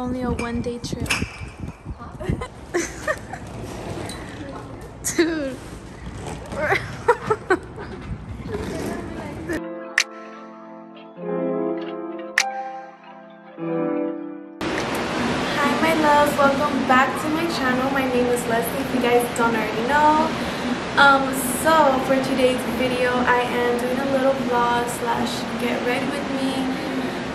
only a one day trip. Dude. Hi my loves, welcome back to my channel. My name is Lesly if you guys don't already know. Um, so for today's video I am doing a little vlog slash get ready with.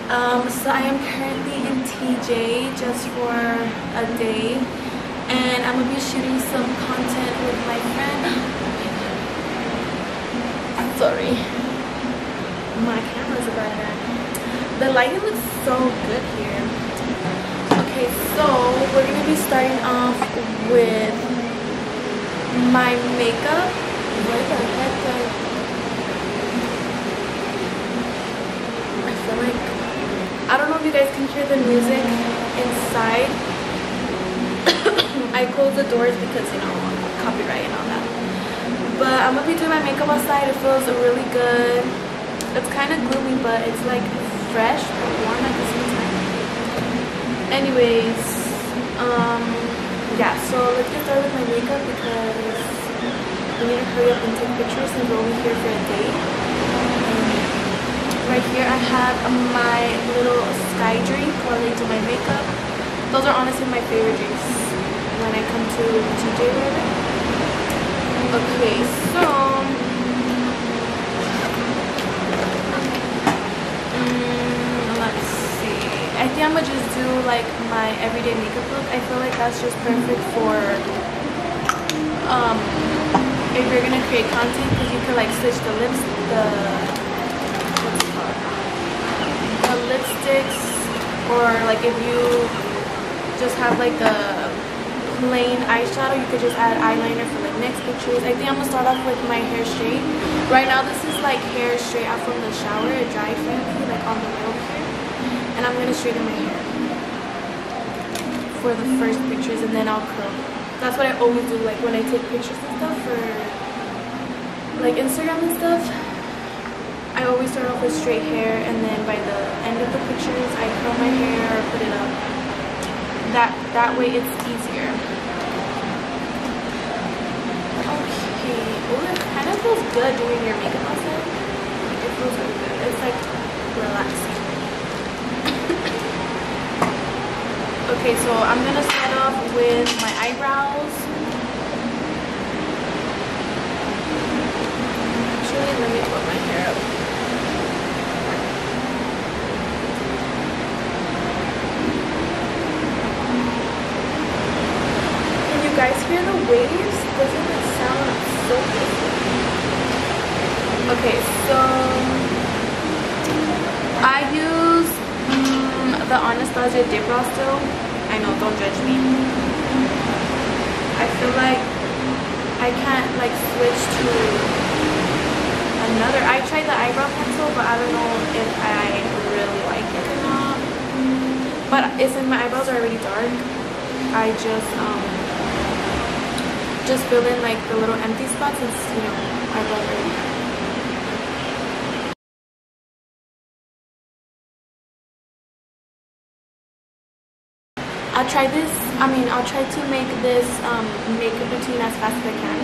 Um, so I am currently in TJ just for a day and I'm gonna be shooting some content with my friend. Sorry. My camera's about to die. The lighting looks so good here. Okay, so we're gonna be starting off with my makeup. What the heck? I feel like I don't know if you guys can hear the music inside. I closed the doors because you know copyright and all that. But I'm gonna be doing my makeup outside. It feels really good. It's kind of gloomy, but it's like fresh but warm at the same time anyways um yeah so let's get started with my makeup because I need to hurry up and take pictures and we're only here for a day right here I have my little sky drink while I do my makeup those are honestly my favorite drinks when I come to TJ okay so Mm, let's see. I think I'm gonna just do like my everyday makeup look. I feel like that's just perfect for um if you're gonna create content because you can like switch the lips, the what's it called? Or like if you just have like a plain eyeshadow, you could just add eyeliner for the next pictures. I think I'm gonna start off with my hair straight. Right now, this is like hair straight out from the shower, it dried fancy, like on the over here. And I'm gonna straighten my hair for the first pictures, and then I'll curl. That's what I always do, like when I take pictures and stuff for like Instagram and stuff. I always start off with straight hair, and then by the end of the pictures, I curl my hair or put it up. That that way, it's easier. Okay. Oh, it kind of feels good doing your makeup outside. It feels really good. It's like relaxing. okay, so I'm gonna start off with my eyebrows. Actually, let me put my hair up. Can you guys hear the waves? Doesn't it sound so beautiful? Okay, so I use mm, the Anastasia Dip still. I know, don't judge me. I feel like I can't like switch to another. I tried the eyebrow pencil, but I don't know if I really like it or not. But in my eyebrows are already dark. I just um just fill in like the little empty spots and you know eyebrows already dark. I'll try this, I mean, I'll try to make this um, makeup routine as fast as I can.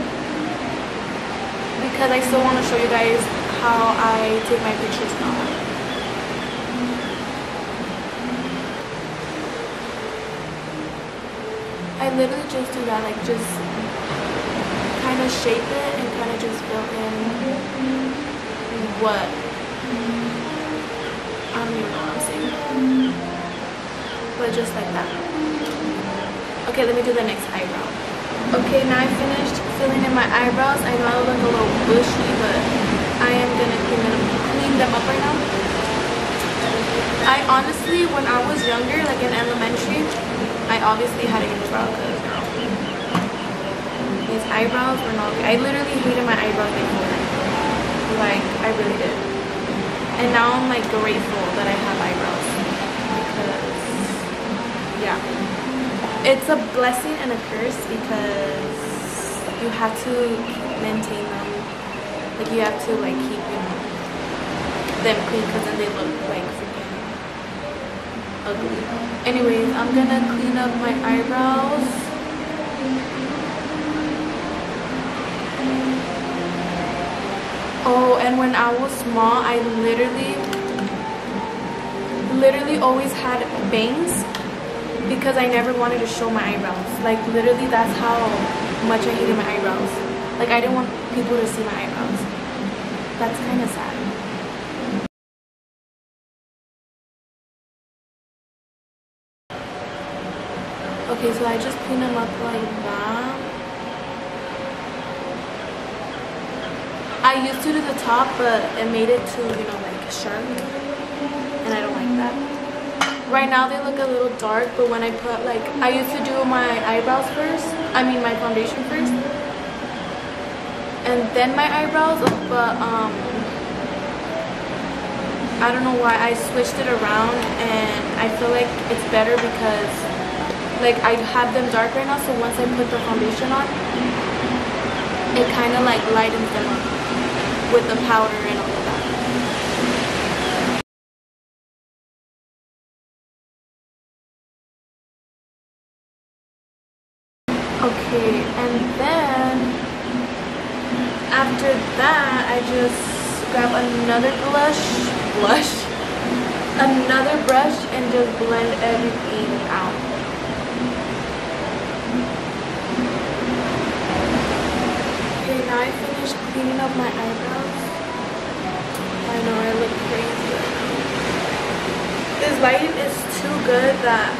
Because I still want to show you guys how I take my pictures now. I literally just do that, like just kind of shape it and kind of just fill in what, I don't even know what I'm saying but just like that. Okay, let me do the next eyebrow. Okay, now I finished filling in my eyebrows. I know I look a little bushy, but I am gonna clean them, clean them up right now. I honestly, when I was younger, like in elementary, I obviously had a unibrow because these eyebrows were not. I literally hated my eyebrows before. Like, I really did. And now I'm like grateful that I have eyebrows because yeah it's a blessing and a curse because you have to maintain them like you have to like keep you know them clean because then they look like freaking ugly anyways i'm gonna clean up my eyebrows and when i was small i literally literally always had bangs because i never wanted to show my eyebrows. Like literally that's how much i hated my eyebrows. Like i didn't want people to see my eyebrows. That's kind of sad. Okay, so I just clean them up like that. I used to do the top, but it made it too, you know, like sharp. And I don't like that. Right now they look a little dark, but when I put like, I used to do my eyebrows first. I mean my foundation first. And then my eyebrows, but um, I don't know why I switched it around and I feel like it's better because like I have them dark right now so once I put the foundation on it kind of like lightens them up with the powder and all of that okay and then after that I just grab another blush blush another brush and just blend everything out now I finished cleaning up my eyebrows. I know I look crazy right now. This lighting is too good that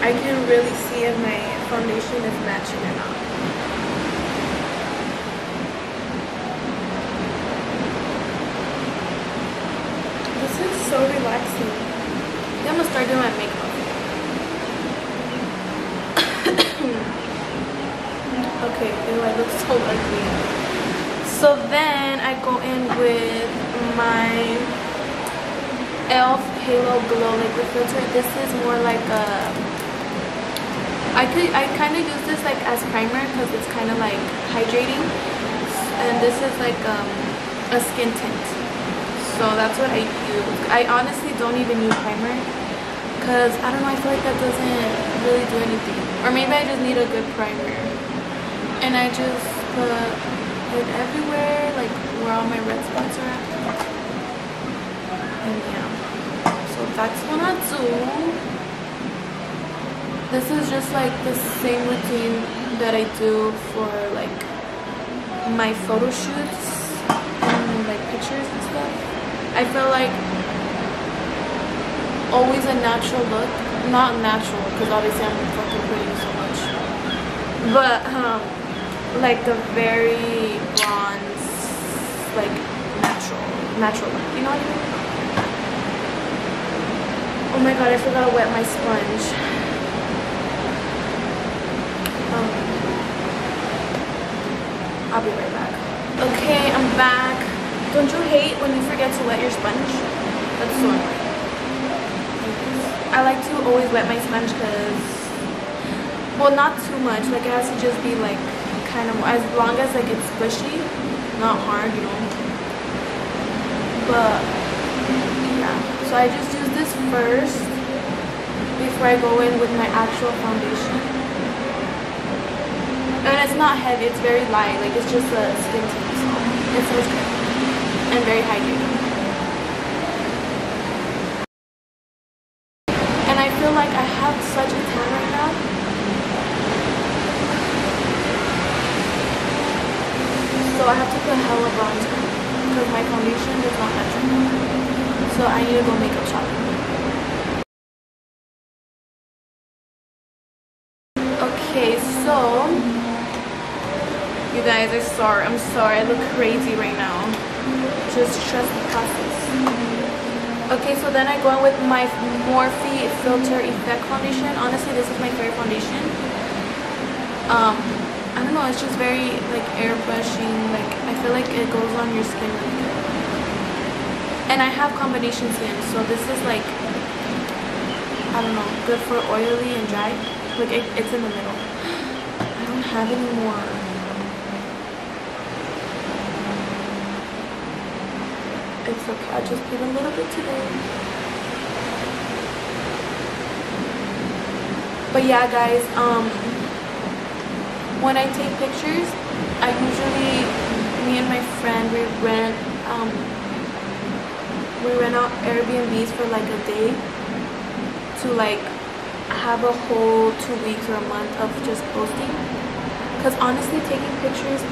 I can really see if my foundation is matching or not. This is so relaxing. I'm gonna start doing my makeup. okay ew I look so ugly so then I go in with my e.l.f. Halo Glow Liquid Filter this is more like a I could I kind of use this like as primer because it's kind of like hydrating. And this is like um, a skin tint. So that's what I use. I honestly don't even use primer because I don't know I feel like that doesn't really do anything. Or maybe I just need a good primer. And I just put it everywhere like where all my red spots are at. And yeah. So that's what I do this is just like the same routine that I do for like my photo shoots and like pictures and stuff I feel like always a natural look not natural because obviously I'm fucking putting so much but um like the very bronze, like natural, natural look. You know what I mean? Oh my god, I forgot to wet my sponge. Um, I'll be right back. Okay, I'm back. Don't you hate when you forget to wet your sponge? That's so annoying. I like to always wet my sponge because, well, not too much. Like, it has to just be like kind of as long as like it's squishy not hard you know but yeah so I just use this first before I go in with my actual foundation and it's not heavy it's very light like it's just a skin tint so it good. And very hydrating and I feel like I have such a tan right now So I have to put hella bronzer because my foundation does not match right So I need to go makeup shopping. Okay, so you guys are sorry. I'm sorry. I look crazy right now. Just trust the process. Okay, so then I go in with my Morphe Filter Effect Foundation. Honestly, this is my favorite foundation. Um, I don't know, it's just very like airbrushing, like I feel like it goes on your skin. And I have combination skin, so this is like, I don't know, good for oily and dry. Like it, it's in the middle. I don't have any more. It's okay, I just put a little bit today. but yeah guys um when i take pictures i usually me and my friend we rent um we rent out airbnbs for like a day to like have a whole two weeks or a month of just posting because honestly taking pictures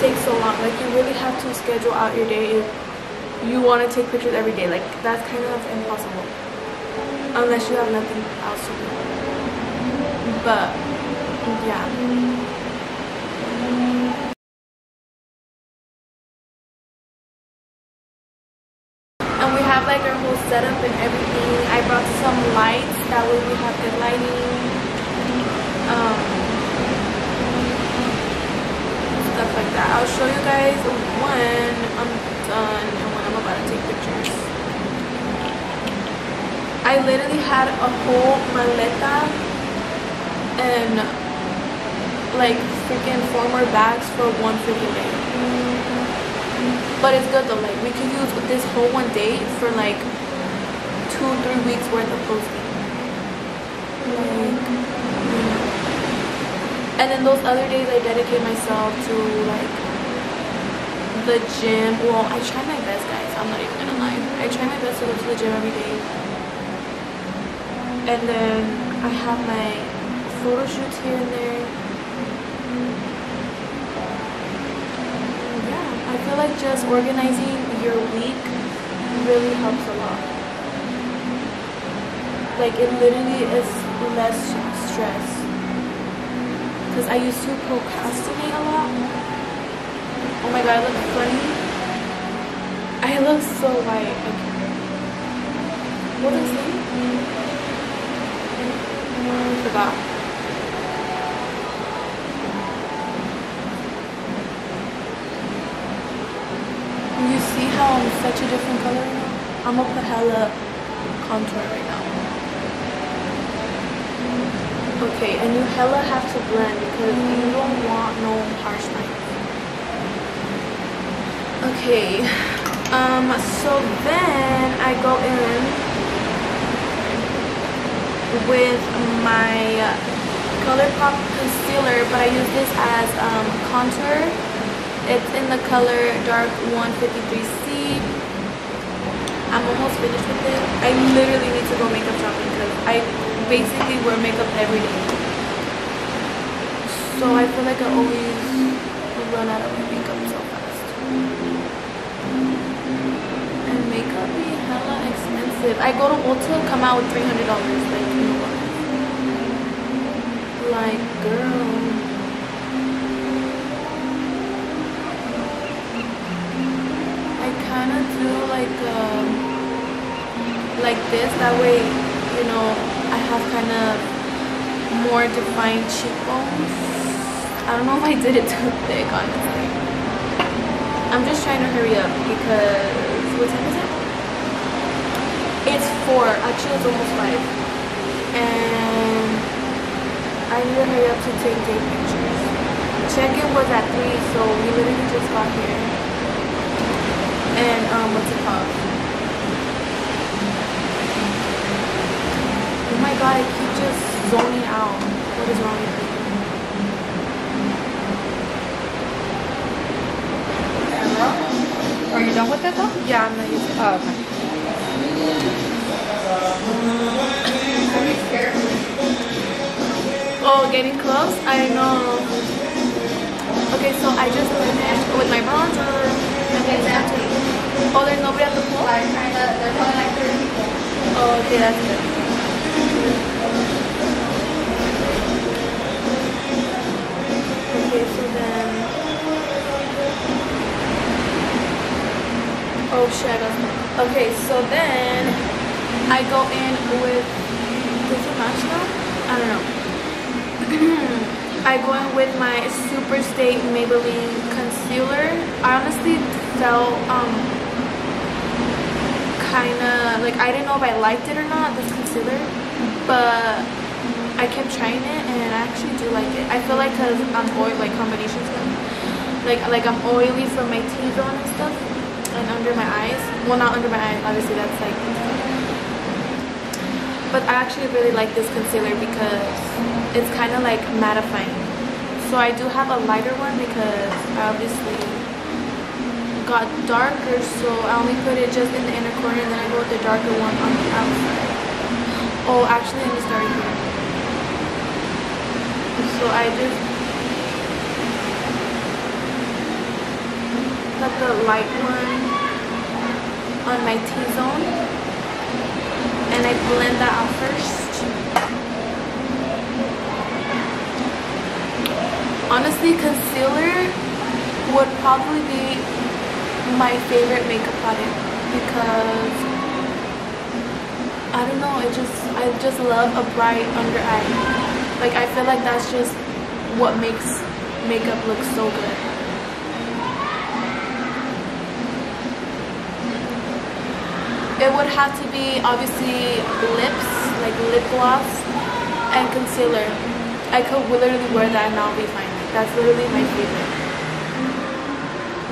takes so long. Like you really have to schedule out your day if you want to take pictures every day. Like that's kind of impossible. Unless you have nothing else to do. But yeah and we have like our whole setup and everything i brought some lights that way we have good lighting um stuff like that i'll show you guys when i'm done and when i'm about to take pictures i literally had a whole maleta and like freaking four more bags for one freaking day but it's good though, like we could use this whole one day for like two, three weeks worth of posting. Like, and then those other days I dedicate myself to like the gym. Well, I try my best guys, I'm not even gonna lie. I try my best to go to the gym every day. And then I have my photo shoots here and there. Yeah, I feel like just organizing your week really helps a lot. Like it literally is less stress. Because I used to procrastinate a lot. Oh my god, I look funny. I look so white. Okay. What is it? I forgot. You see how I'm such a different color now? I'm gonna put hella contour right now. Okay, and you hella have to blend because you don't want no harsh lines. Okay, um, so then I go in with my ColourPop concealer, but I use this as um, contour it's in the color dark 153C. I'm almost finished with it. I literally need to go makeup shopping because I basically wear makeup every day. So I feel like I always run out of makeup so fast. And makeup be hella expensive. I go to Ulta, and come out with $300. Like, know what? Like, girl. I kind of do like um, like this that way you know I have kind of more defined cheekbones. I don't know if I did it too thick honestly. I'm just trying to hurry up because what time is it? It's 4 actually it's almost 5 and I need to hurry up to take day pictures. Check-in was at 3 so we literally just got here. And um, what's it called? My god, I keep just zoning out. What is wrong with me? Are you done with it though? Yeah, I'm not using it. Oh, okay. Oh, getting close? I know. Okay, so I just finished with my bronzer. Oh, there's nobody at the pool? Like, kind of, there's only like 30 people. Oh, okay, that's good. Okay, so then... Oh got Okay, so then I go in with... Does it match now? I don't know. I go in with my Super Stay Maybelline Concealer. I honestly felt um, kind of like I didn't know if I liked it or not this concealer but I kept trying it and I actually do like it. I feel like because I'm oil like combinations like like I'm oily from my T-zone and stuff and under my eyes. Well not under my eyes obviously that's like but I actually really like this concealer because it's kind of like mattifying. So I do have a lighter one because I obviously got darker so I only put it just in the inner corner and then I go with the darker one on the outside. Oh actually let me start here so I just put the light one on my T-zone and I blend that out first. Honestly, concealer would probably be my favorite makeup product because I don't know, it just I just love a bright under eye. Like I feel like that's just what makes makeup look so good. it would have to be obviously lips, like lip gloss and concealer. I could literally wear that and I'll be fine. That's literally my favorite.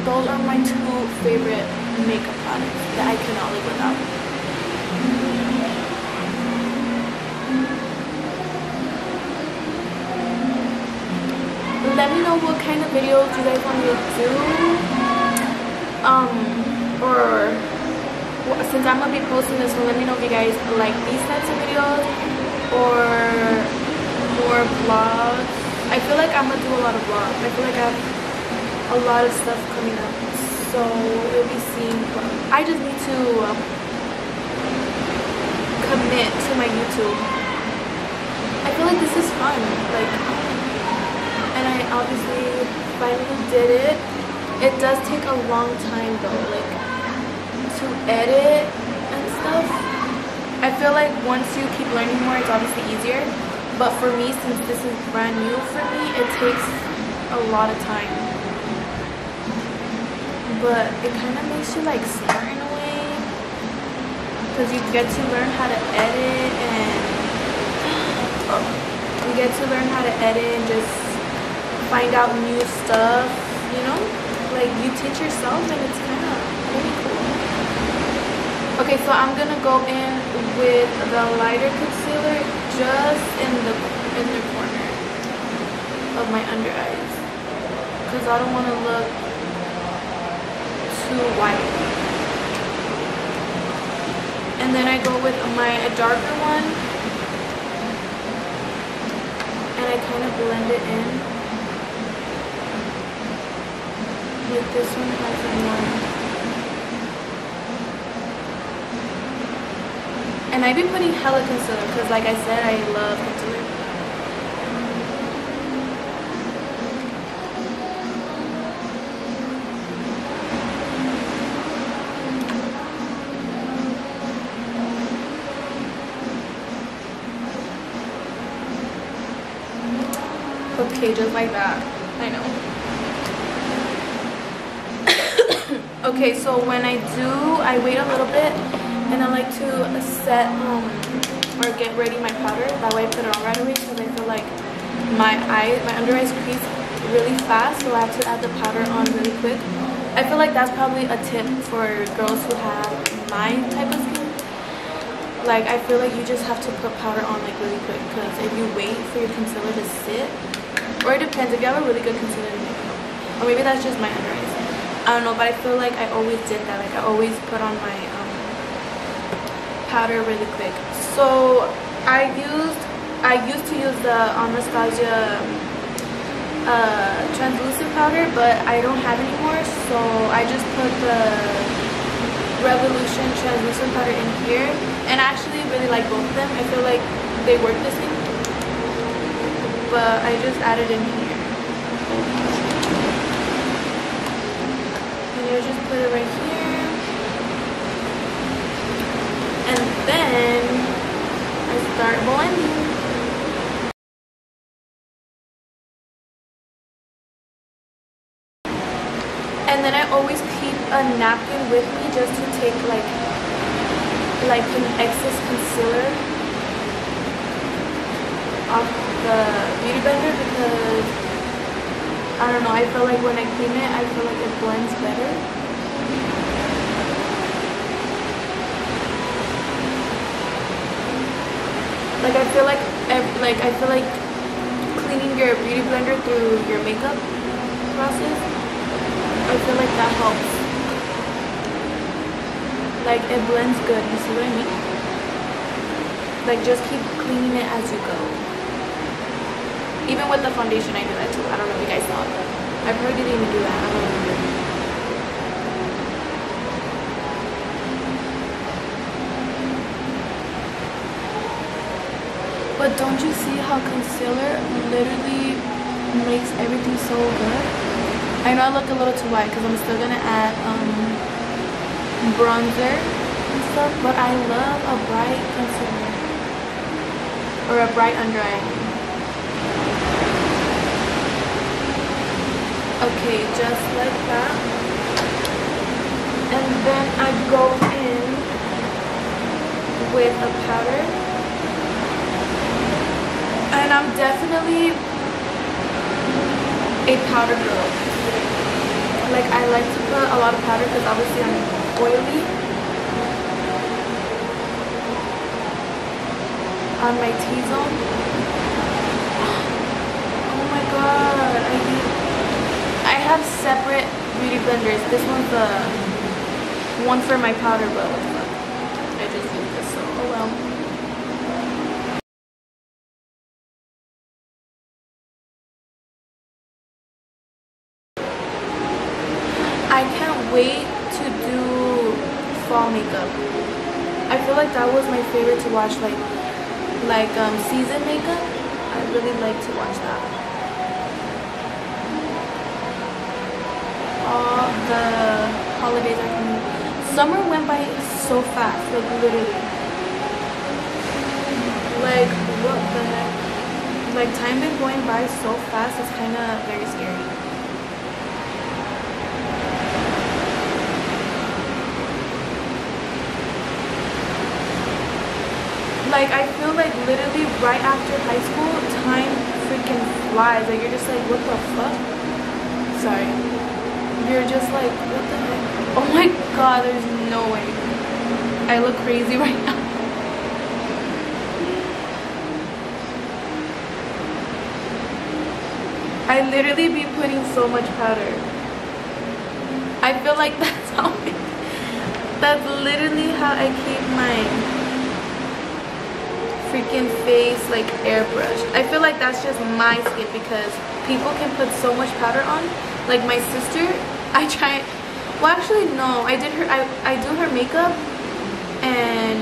Those are my two favorite makeup products that I cannot live without. Let me know what kind of videos you guys want me to do. Um, or since I'm gonna be posting this let me know if you guys like these types of videos or more vlogs. I feel like I'm gonna do a lot of vlogs. I feel like I have a lot of stuff coming up. So you'll be seeing, I just need to um, commit to my YouTube. I feel like this is fun. Like, and I obviously finally did it. It does take a long time though. Like, to edit and stuff. I feel like once you keep learning more, it's obviously easier. But for me, since this is brand new for me, it takes a lot of time. But it kind of makes you like smart in a way. Because you get to learn how to edit and you get to learn how to edit and just find out new stuff, you know? Like you teach yourself and it's kind of really cool. Okay, so I'm gonna go in with the lighter concealer just in the inner corner of my under eyes because I don't want to look too white. And then I go with my darker one and I kind of blend it in. Like this one has a more And I've been putting hella concealer because like I said, I love concealer. Okay, just like that. I know. Okay, so when I do, I wait a little bit and I like to set um, or get ready my powder. That way I put it on right away because I feel like my eye, my under eyes crease really fast, so I have to add the powder on really quick. I feel like that's probably a tip for girls who have my type of skin. Like I feel like you just have to put powder on like really quick because if you wait for your concealer to sit, or it depends if you have a really good concealer or maybe that's just my under. I don't know, but I feel like I always did that. Like I always put on my powder really quick. So I used I used to use the Anastasia uh, translucent powder, but I don't have anymore. So I just put the Revolution translucent powder in here, and I actually really like both of them. I feel like they work the same, but I just added in here. You just put it right here. And then I start blending. And then I always keep a napkin with me just to take like like an excess concealer off the beauty blender because I don't know, I feel like when I clean it, I feel like it blends better. Like I feel like, like I feel like cleaning your beauty blender through your makeup process, I feel like that helps. Like it blends good, you see what I mean? Like just keep cleaning it as you go. Even with the foundation I do that too. I don't know if you guys saw it. I probably didn't even do that. I don't remember. But don't you see how concealer literally makes everything so good? I know I look a little too white because I'm still going to add um, bronzer and stuff. But I love a bright concealer. Or a bright under eye. Okay, just like that. And then I go in with a powder and I'm definitely a powder girl. Like I like to put a lot of powder because obviously I'm oily. On my T-zone. Oh my god, I have separate beauty blenders. This one's the one for my powder, but I just use this so oh well. I can't wait to do fall makeup. I feel like that was my favorite to watch, like like um, season makeup. I really like to watch that. All the holidays are coming. Summer went by so fast, like literally. Like what the heck? Like time been going by so fast. It's kind of very scary. like I feel like literally right after high school, time freaking flies. Like you're just like, what the fuck? Sorry. You're just like, what the heck? Oh my god, there's no way. I look crazy right now. I literally be putting so much powder. I feel like that's how I, that's literally how I keep my freaking face like airbrush. I feel like that's just my skin because people can put so much powder on. Like my sister, I try, well actually no, I did her, I, I do her makeup and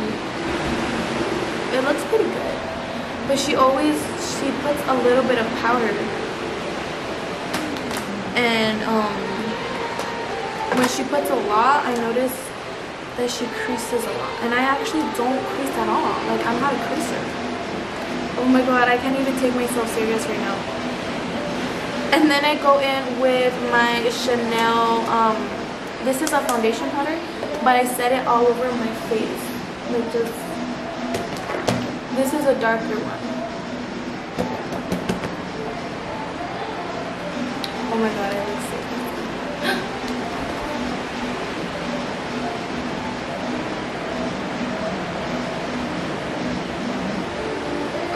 it looks pretty good. But she always, she puts a little bit of powder. And um, when she puts a lot, I notice that she creases a lot. And I actually don't crease at all. Like, I'm not a creaser. Oh my god, I can't even take myself serious right now. And then I go in with my Chanel, um, this is a foundation powder, but I set it all over my face. Like just, this is a darker one. Oh my god, I look.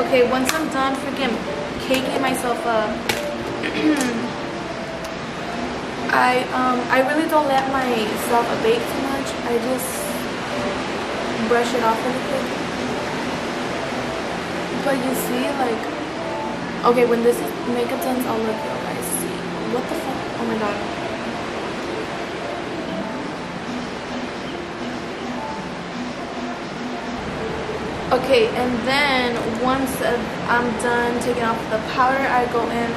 Okay, once I'm done freaking caking myself up, I um I really don't let myself bake too much. I just brush it off. But you see, like, okay, when this makeup done, I'll see. What the fuck? Oh my god. Okay, and then once I'm done taking off the powder, I go in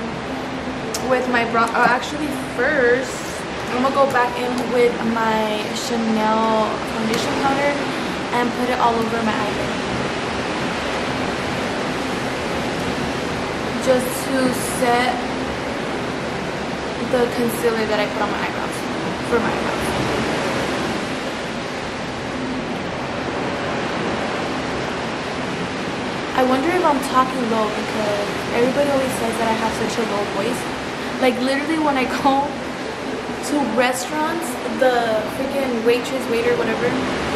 with my brow. Uh, actually, first, I'm gonna go back in with my Chanel foundation powder and put it all over my eyelid. Just to set the concealer that I put on my eyebrows, for my eyebrows. I wonder if I'm talking low because everybody always says that I have such a low voice. Like literally when I go to restaurants, the freaking waitress, waiter, whatever,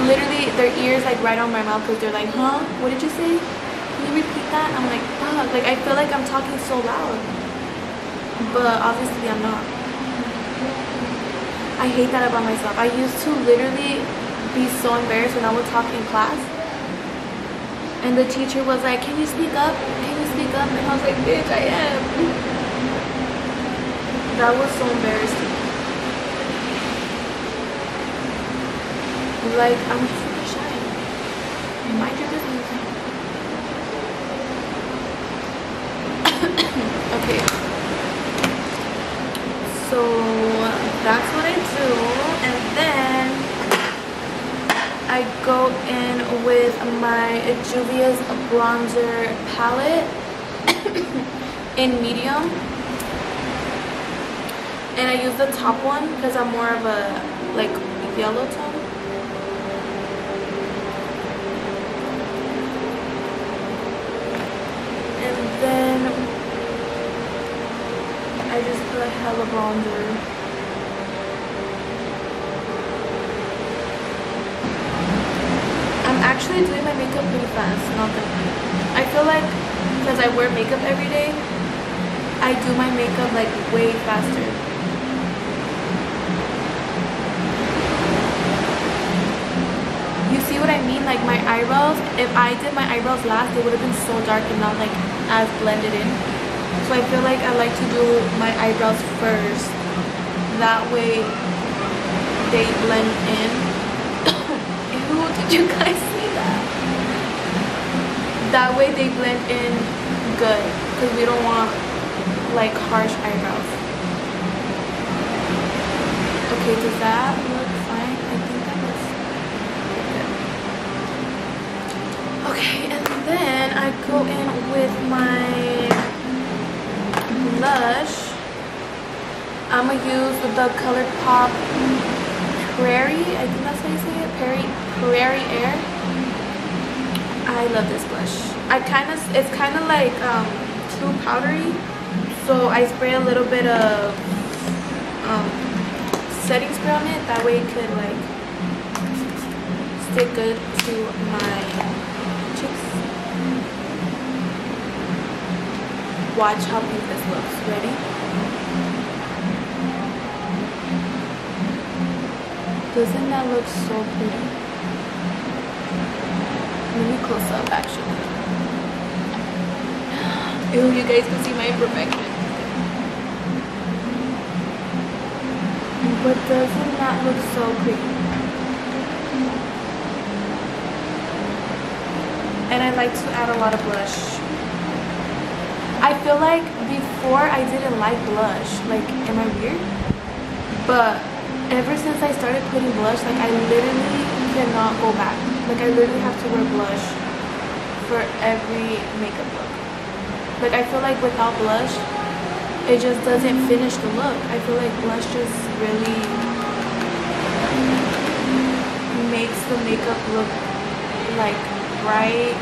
literally their ears like right on my mouth because they're like, huh? What did you say? can you repeat that? I'm like, fuck, like I feel like I'm talking so loud. But obviously I'm not. I hate that about myself. I used to literally be so embarrassed when I would talk in class. And the teacher was like, can you speak up? Can you speak up? And I was like, bitch, I am. That was so embarrassing. Like, I'm super shy. Mind your business. okay. So, that's what I do. And then, I go in with my Juvia's bronzer palette in medium. And I use the top one because I'm more of a like yellow tone. then I a hella bronzer. I'm actually doing my makeup pretty fast, not that I feel like because I wear makeup every day, I do my makeup like way faster. You see what I mean? Like my eyebrows, if I did my eyebrows last, they would have been so dark and not like as blended in. So I feel like I like to do my eyebrows first. That way they blend in. Ew, did you guys see that? That way they blend in good. Because we don't want like harsh eyebrows. Okay, does that look fine? I think that looks good. Okay, and then I go in with my blush. I'm gonna use the ColourPop Prairie. I think that's how you say it. Prairie, Prairie Air. I love this blush. I kind of, it's kind of like um, too powdery. So I spray a little bit of um, setting spray on it. That way it could like stick good to my watch how cute this looks. Ready? Doesn't that look so pretty? Let me close up actually. Ew, you guys can see my imperfection. But doesn't that look so pretty? And I like to add a lot of blush. I feel like before I didn't like blush. Like, am I weird? But ever since I started putting blush, like I literally cannot go back. Like I literally have to wear blush for every makeup look. Like I feel like without blush, it just doesn't finish the look. I feel like blush just really makes the makeup look like bright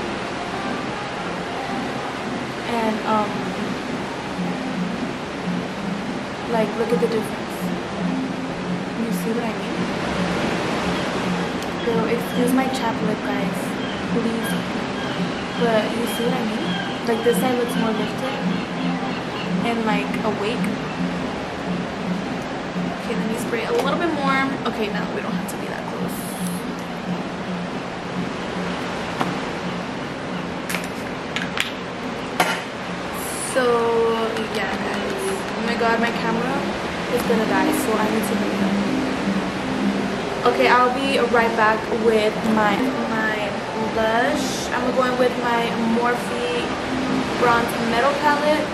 and um like look at the difference. You see what I mean? So excuse my chap lip guys. Please. But you see what I mean? Like this side looks more lifted and like awake. Okay let me spray a little bit more. Okay now we don't have to be that close So yeah guys. Oh my god, my camera is gonna die, so I need to bring it up. Okay, I'll be right back with my my blush. I'm going with my Morphe Bronze Metal Palette.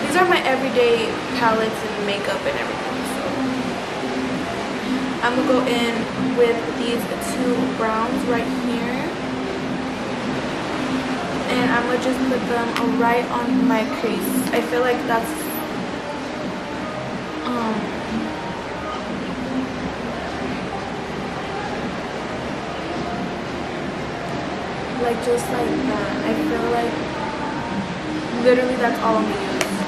These are my everyday palettes and makeup and everything. So I'm gonna go in with these two browns right here and I'm gonna just put them right on my crease. I feel like that's um like just like that. I feel like literally that's all I'm gonna use.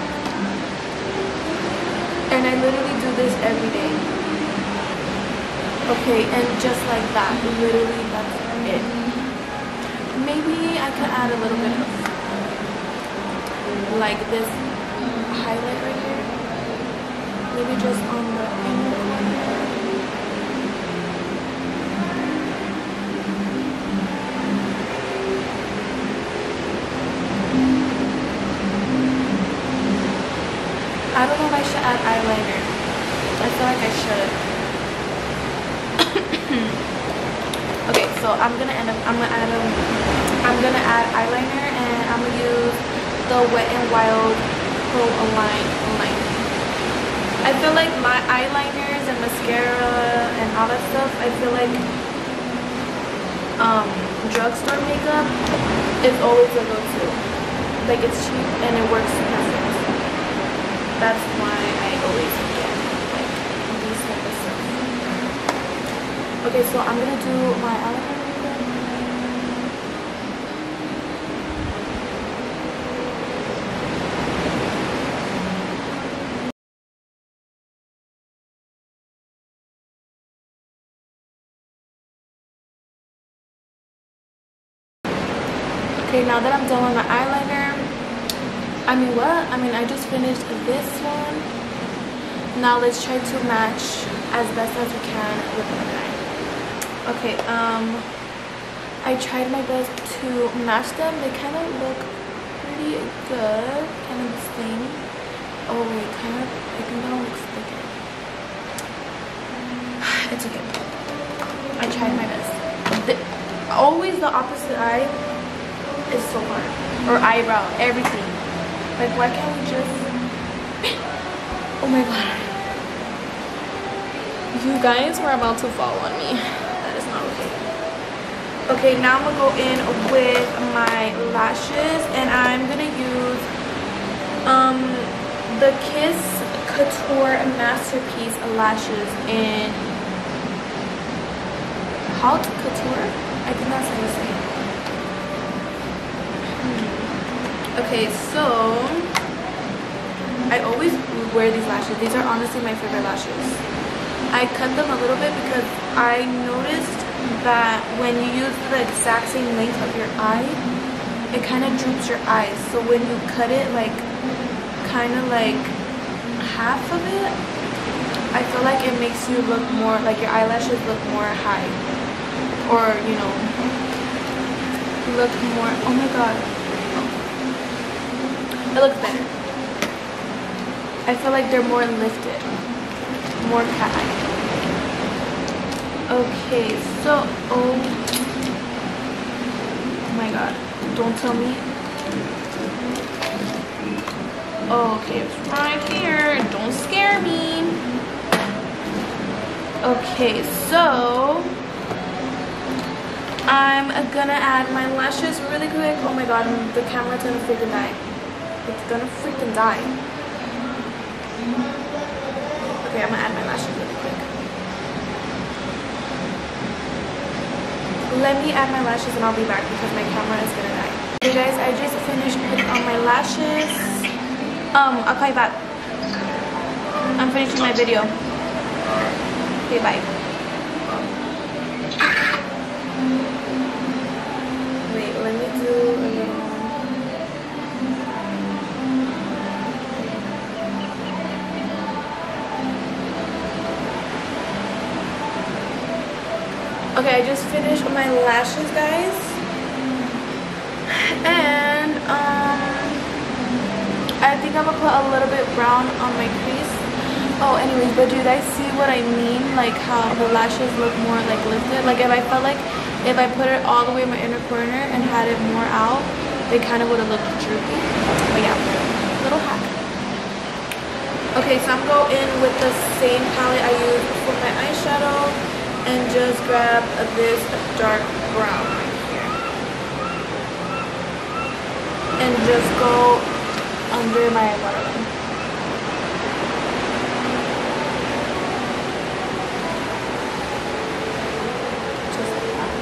And I literally do this every day. Okay, and just like that, literally that's it. Maybe I could add a little bit of like this highlight right here. Maybe just on the inner. I don't know if I should add eyeliner. I feel like I should. so I'm gonna end up I'm gonna add a, I'm gonna add eyeliner and I'm gonna use the Wet n Wild Pro Align line. I feel like my eyeliners and mascara and all that stuff, I feel like um drugstore makeup is always a go-to. Like it's cheap and it works perfect that's why I always get like these type of stuff. Okay, so I'm gonna do my eyeliner. Okay, now that I'm done with my eyeliner, I mean what? I mean I just finished this one. Now let's try to match as best as we can with. Okay, um I tried my best to match them. They kind of look pretty good. Kind of the same. Oh wait, kind of I think that one looks thicker. It's okay. I tried my best. The, always the opposite eye is so hard. Or eyebrow, everything. Like, why can't we just... oh my god. You guys were about to fall on me. That is not okay. Okay, now I'm gonna go in with my lashes and I'm gonna use um the Kiss Couture Masterpiece lashes in Haute Couture. I think that's how you say it. Okay, so I always wear these lashes. These are honestly my favorite lashes. I cut them a little bit because I noticed that when you use the exact same length of your eye, it kind of droops your eyes. So when you cut it like kind of like half of it, I feel like it makes you look more, like your eyelashes look more high. Or, you know, look more, oh my god. It looks better. I feel like they're more lifted. More cat. Okay, so, oh, my god. Don't tell me. Okay, it's right here. Don't scare me. Okay, so I'm gonna add my lashes really quick. Oh my god, the camera's gonna freaking die. It's gonna freaking die. Okay, I'm gonna add my lashes really quick. Let me add my lashes and I'll be back because my camera is gonna die. Okay guys, I just finished putting on my lashes. Um, I'll call you back. I'm finishing my video. Okay, bye. Wait, let me do Okay, I just finished my lashes, guys. And, um, I think I'm gonna put a little bit brown on my crease. Oh, anyways, but do you guys see what I mean? Like how the lashes look more like lifted? Like if I felt like if I put it all the way in my inner corner and had it more out, they kind of would have looked droopy. But yeah, little hack. Okay, so I'm going in with the same palette I used for my eyeshadow and just grab this dark brown right here and just go under my waterline. Just like that.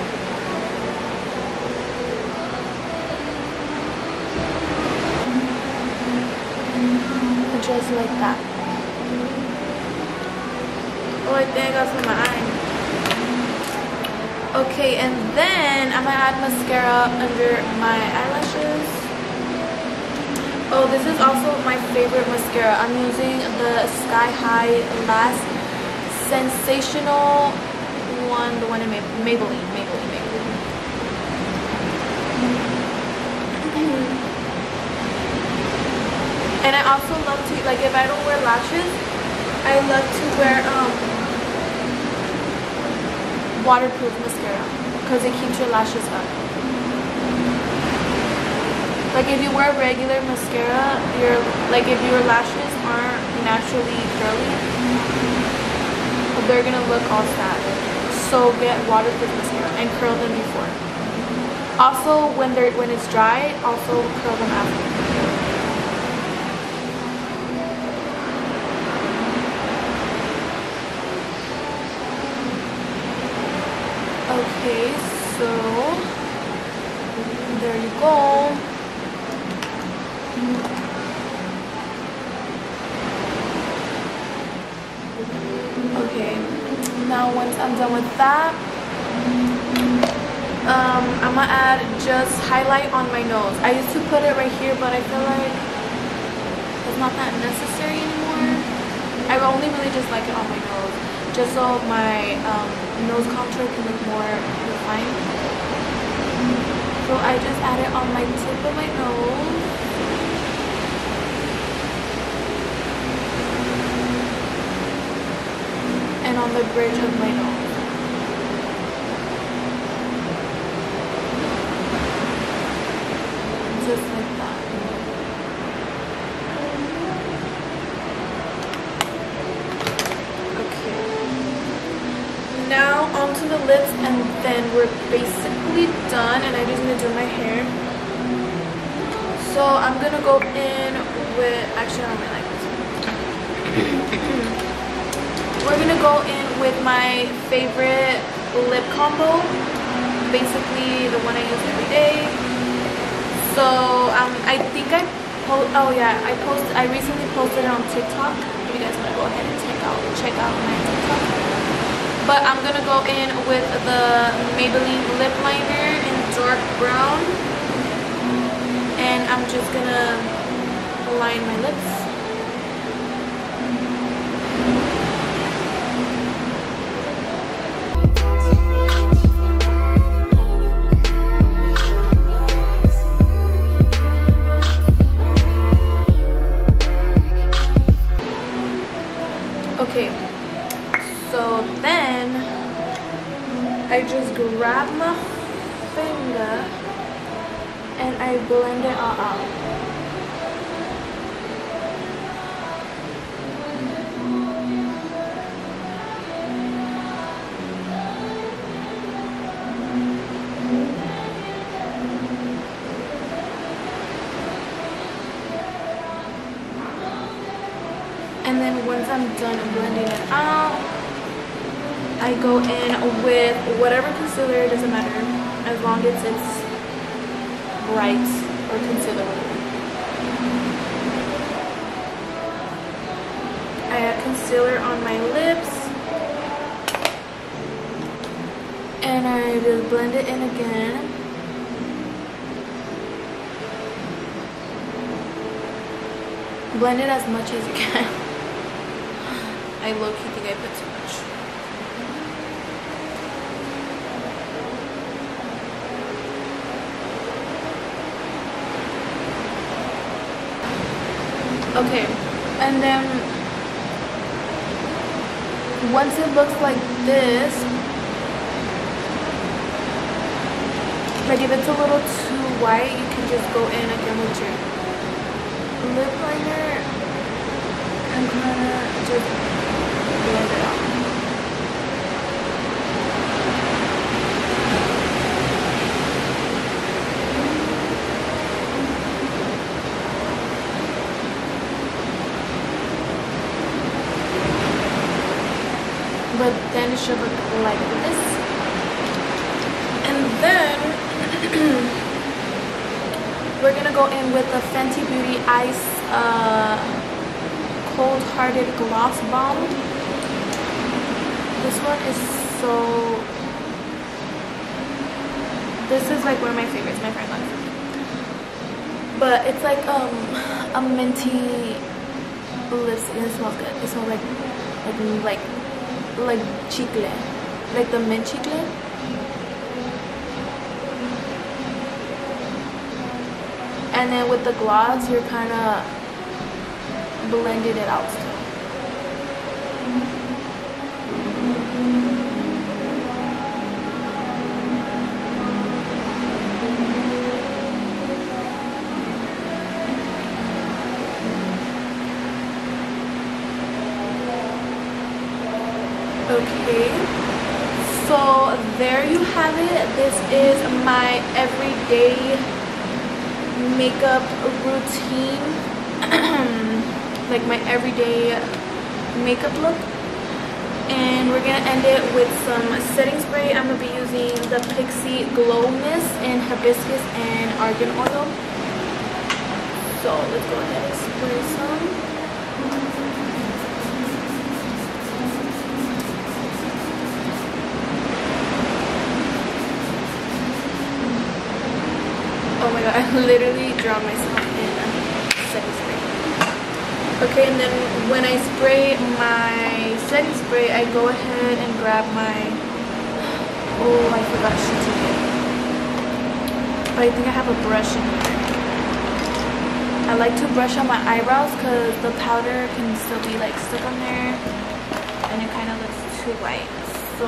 Just like that. Oh, I think I got some of my eye. Okay, and then I'm gonna add mascara under my eyelashes. Oh, this is also my favorite mascara. I'm using the Sky High Lash Sensational one, the one in Maybelline, Maybelline, Maybelline, Maybelline. And I also love to, like if I don't wear lashes, I love to wear um, waterproof mascara because it keeps your lashes up. Like if you wear regular mascara, your like if your lashes aren't naturally curly, they're gonna look all sad. So get waterproof mascara and curl them before. Also, when they're when it's dry, also curl them after. Okay, so there you go. Okay, now once I'm done with that, um, I'm gonna add just highlight on my nose. I used to put it right here, but I feel like it's not that necessary anymore. I only really just like it on my nose, just so my um, nose contour can look more refined. So I just add it on my tip of my nose. And on the bridge of my nose. Just like that. Okay. Now onto the lips and then we're and I'm just gonna do my hair. So I'm gonna go in with actually I don't really like this. We're gonna go in with my favorite lip combo. Basically the one I use every day. So um I think I post oh yeah, I post I recently posted it on TikTok. If you guys wanna go ahead and check out check out my TikTok. But I'm gonna go in with the Maybelline lip liner in dark brown. And I'm just gonna line my lips. Okay, so then I just grab my and I blend it all out. And then once I'm done blending it out, I go in with whatever concealer, doesn't matter, as long as it's bright or concealer. I add concealer on my lips. And I just blend it in again. Blend it as much as you can. I low-key think I put too much. Okay, and then once it looks like this, like if it's a little too white, you can just go in again with your lip liner kind of just blend it out. But then it should look like this. And then we're gonna go in with the Fenty Beauty Ice uh, Cold Hearted Gloss Bomb. This one is so this is like one of my favorites. My friend got it. But it's like um a minty lipstick. It smells good. It smells like like like like chicle, like the mint chicle. And then with the gloss, you're kind of blending it out my everyday makeup routine like my everyday makeup look. And we're gonna end it with some setting spray. I'm gonna be using the pixi glow mist in hibiscus and argan oil. So let's go ahead and spray some i literally drowned myself in um, setting spray. Okay and then when i spray my setting spray i go ahead and grab my oh i forgot she took it. But i think i have a brush in here. I like to brush on my eyebrows because the powder can still be like stuck on there and it kind of looks too white. So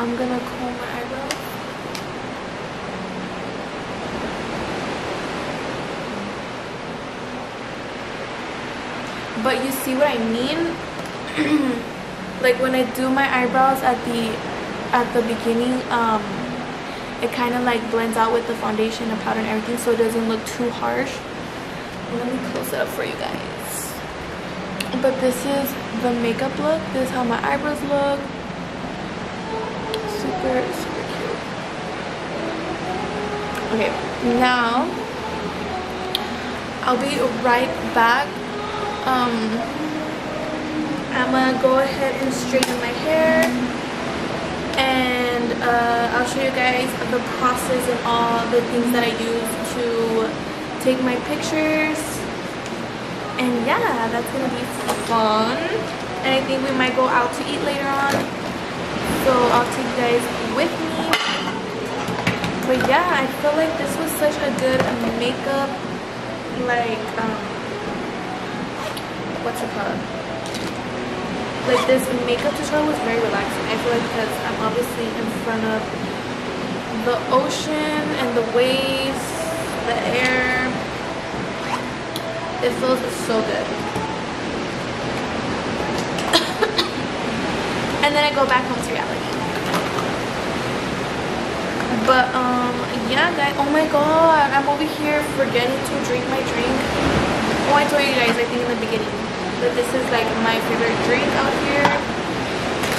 i'm gonna comb my eyebrows but you see what I mean? Like when I do my eyebrows at the at the beginning um it kind of like blends out with the foundation and powder and everything so it doesn't look too harsh. Let me close it up for you guys. But this is the makeup look. This is how my eyebrows look. Super super cute. Okay now I'll be right back um, I'm gonna go ahead and straighten my hair and uh, I'll show you guys the process and all the things that I use to take my pictures. And yeah that's gonna be fun. And I think we might go out to eat later on. So I'll take you guys with me. But yeah I feel like this was such a good makeup like um, what's it called? Like this makeup tutorial was very relaxing. I feel like because I'm obviously in front of the ocean and the waves, the air. It feels so good. and then I go back home to reality. But um yeah guys, oh my god, I'm over here forgetting to drink my drink. Oh I told you guys I think in the beginning but this is like my favorite drink out here.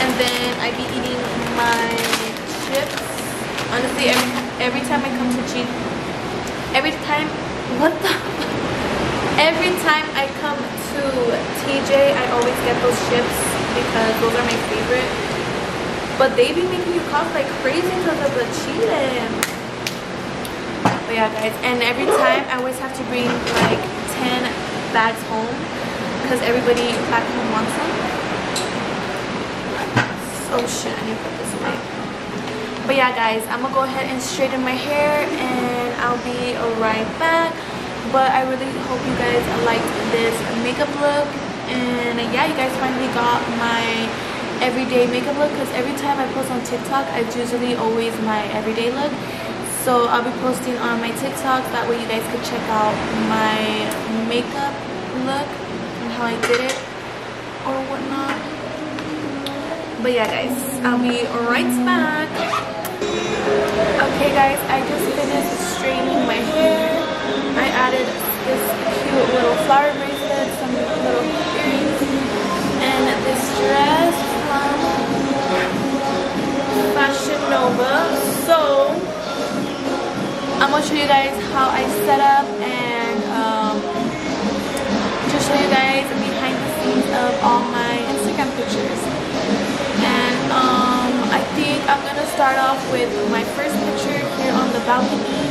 And then I be eating my chips. Honestly every, every time I come to cheat every time what the every time I come to TJ I always get those chips because those are my favorite. But they be making you cough like crazy because of the chile but yeah guys and every time I always have to bring like 10 bags home because everybody back home wants them. Oh shit, I need to put this away. But yeah guys, I'm gonna go ahead and straighten my hair and I'll be right back. But I really hope you guys liked this makeup look. And yeah, you guys finally got my everyday makeup look because every time I post on TikTok, it's usually always my everyday look. So I'll be posting on my TikTok. That way you guys could check out my makeup look how I did it or whatnot. But yeah guys, I'll be right back. Okay guys, I just finished straightening my hair. I added this cute little flower bracelet, some little earrings, and this dress from Fashion Nova. So, I'm gonna show you guys how I set up and show you guys behind the scenes of all my Instagram pictures. And um, I think I'm gonna start off with my first picture here on the balcony.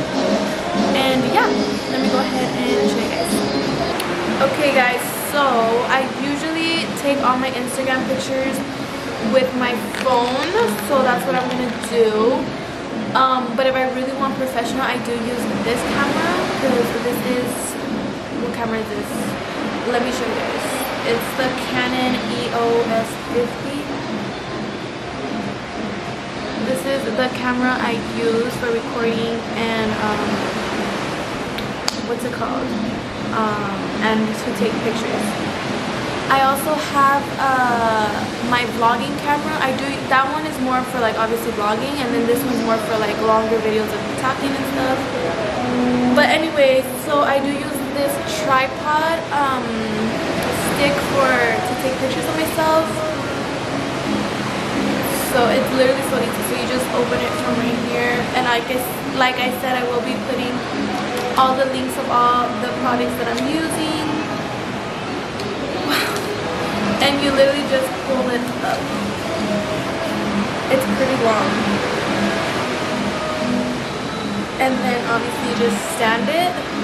And yeah, let me go ahead and show you guys. Okay guys, so I usually take all my Instagram pictures with my phone. So that's what I'm gonna do. Um, but if I really want professional, I do use this camera because this is, what camera is this? Let me show you guys. It's the Canon EOS 50 this is the camera I use for recording and um, what's it called? Um, and to take pictures. I also have uh, my vlogging camera. I do that one is more for like obviously vlogging and then this one's more for like longer videos of talking and stuff. But anyway so I do use this tripod um, stick for to take pictures of myself. So it's literally so easy. So you just open it from right here. And I guess like I said I will be putting all the links of all the products that I'm using. And you literally just pull it up. It's pretty long. And then obviously you just stand it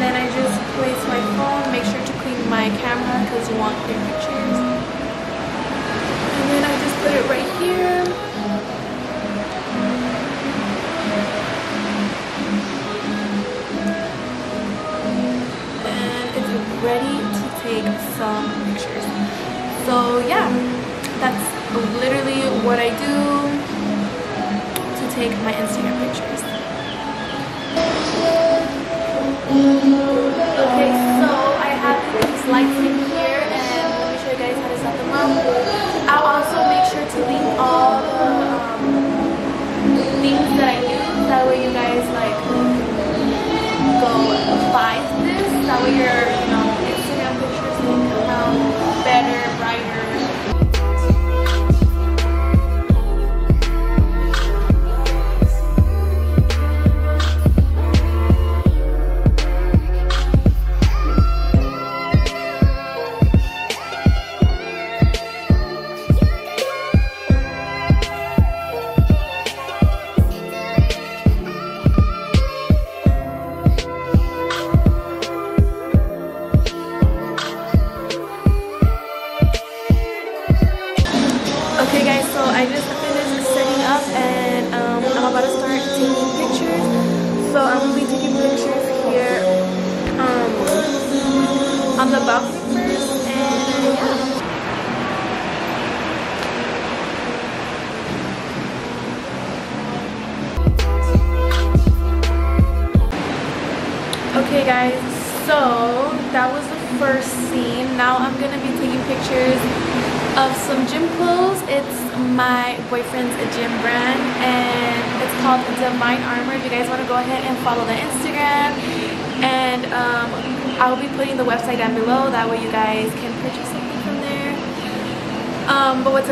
and then I just place my phone make sure to clean my camera because you want clear pictures And then I just put it right here. And it's ready to take some pictures. So yeah, that's literally what I do to take my Instagram pictures. Okay, so I have these lights in here and let me show you guys how to set them up. I'll also make sure to link all the um, things that I use. That way you guys like go buy this. That way your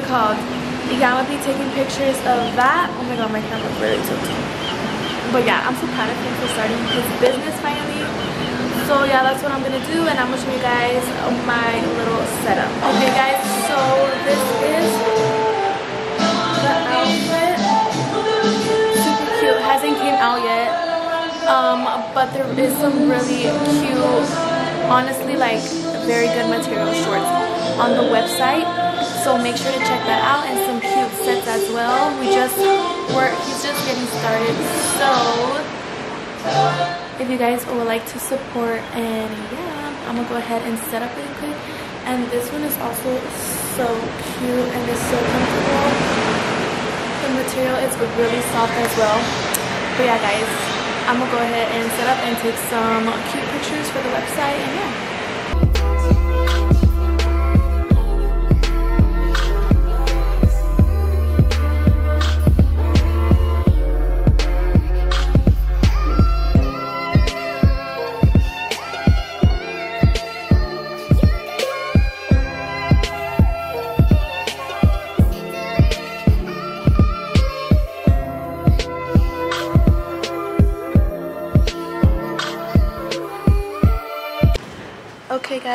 called? Yeah, I'm gonna be taking pictures of that. Oh my god, my camera's really tilted. But yeah i'm so proud of him for starting his business finally. So yeah that's what i'm gonna do and i'm gonna show you guys my little setup. Okay guys so this is the outfit. Super cute. Hasn't came out yet. Um but there is some really cute honestly like very good material shorts on the website so make sure to check that out and some cute sets as well. We just were he's just getting started. So if you guys would like to support and yeah i'm gonna go ahead and set up really quick. And this one is also so cute and it's so comfortable. The material is really soft as well. But yeah guys i'm gonna go ahead and set up and take some cute pictures for the website and yeah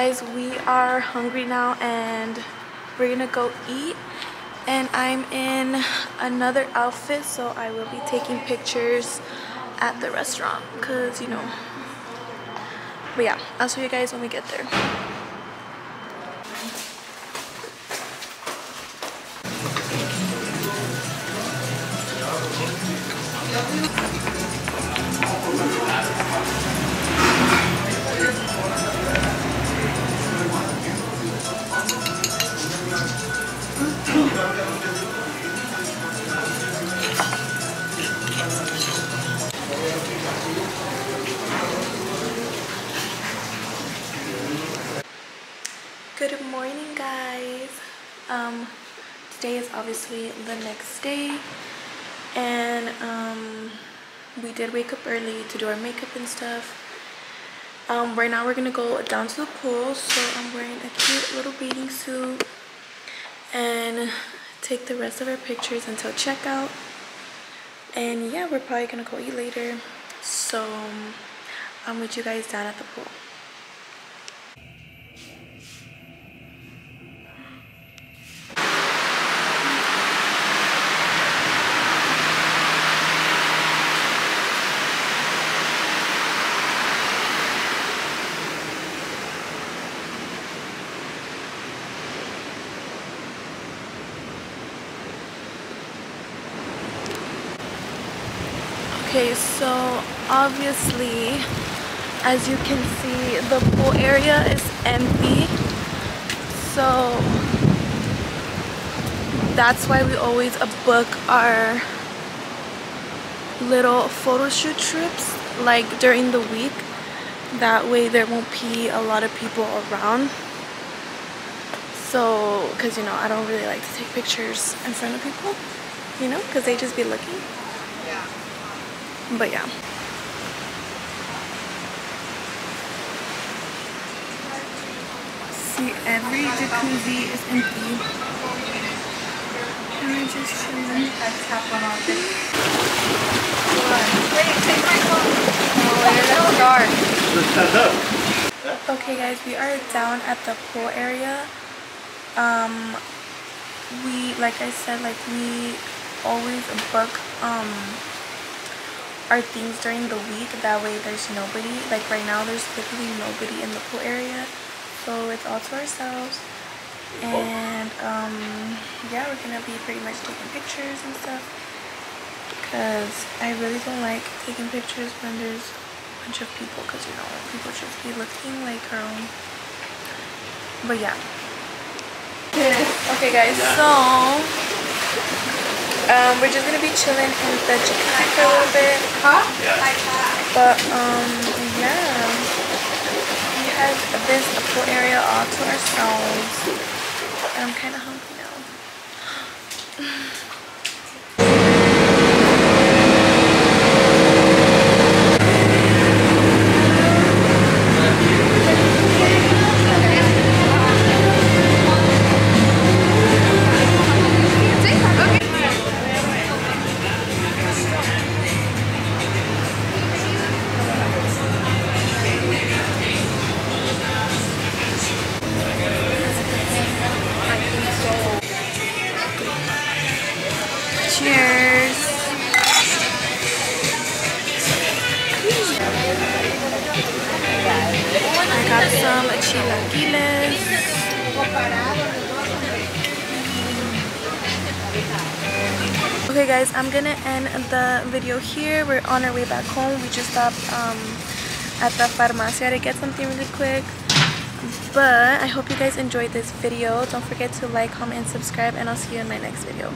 guys, we are hungry now and we're gonna go eat. And I'm in another outfit so I will be taking pictures at the restaurant because you know. But yeah I'll show you guys when we get there Good morning guys. Um today is obviously the next day and um we did wake up early to do our makeup and stuff. Um right now we're gonna go down to the pool so I'm wearing a cute little bathing suit and take the rest of our pictures until checkout. And yeah, we're probably gonna go eat later. So I'll meet you guys down at the pool. Okay, so obviously, as you can see, the pool area is empty. So that's why we always book our little photo shoot trips like during the week. That way there won't be a lot of people around. So, because you know, I don't really like to take pictures in front of people, you know, because they just be looking. But yeah. See, every jacuzzi is empty. And I just chilling. Wait, take my phone. Oh. Okay guys, we are down at the pool area. Um we like I said like we always book um our things during the week that way there's nobody like right now there's literally nobody in the pool area so it's all to ourselves. And um yeah we're gonna be pretty much taking pictures and stuff. Because I really don't like taking pictures when there's a bunch of people because you know people just be looking like um but yeah. Okay guys so um, we're just gonna be chilling in the jacuzzi for a little bit. Huh? But um, have this pool area all to ourselves, and I'm kind of hungry the video here. We're on our way back home. We just stopped um, at the farmacia to get something really quick. But I hope you guys enjoyed this video. Don't forget to like, comment, and subscribe, and I'll see you in my next video.